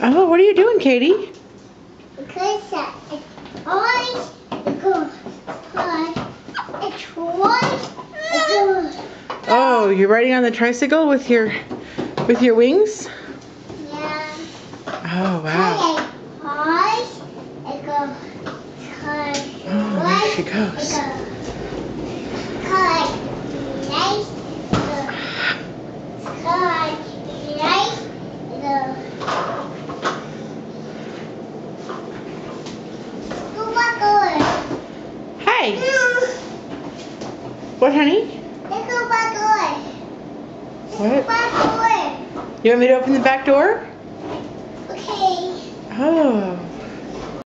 Oh, what are you doing, Catie? Because always go. Oh, you're riding on the tricycle with your with your wings? Yeah. Oh, wow. Oh, there she goes. Hi. Nice. Go. Hi. Nice. Go. Go back over. Hey, what, honey? Let's go back over. What? Back over. You want me to open the back door? Okay. Oh.